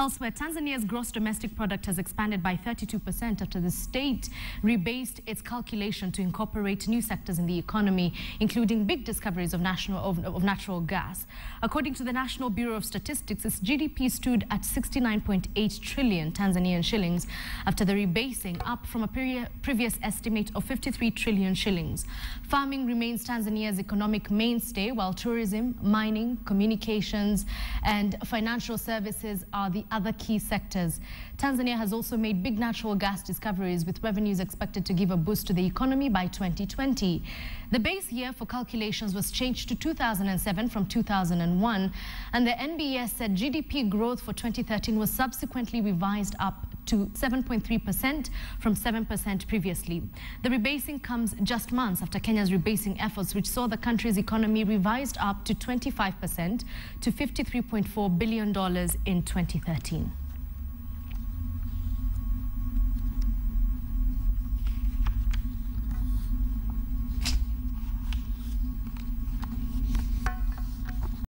Elsewhere, Tanzania's gross domestic product has expanded by 32% after the state rebased its calculation to incorporate new sectors in the economy, including big discoveries of, national, of, of natural gas. According to the National Bureau of Statistics, its GDP stood at 69.8 trillion Tanzanian shillings after the rebasing, up from a previous estimate of 53 trillion shillings. Farming remains Tanzania's economic mainstay, while tourism, mining, communications, and financial services are the other key sectors. Tanzania has also made big natural gas discoveries with revenues expected to give a boost to the economy by 2020. The base year for calculations was changed to 2007 from 2001 and the NBS said GDP growth for 2013 was subsequently revised up to 7.3% from 7% previously. The rebasing comes just months after Kenya's rebasing efforts, which saw the country's economy revised up to 25% to $53.4 billion in 2013.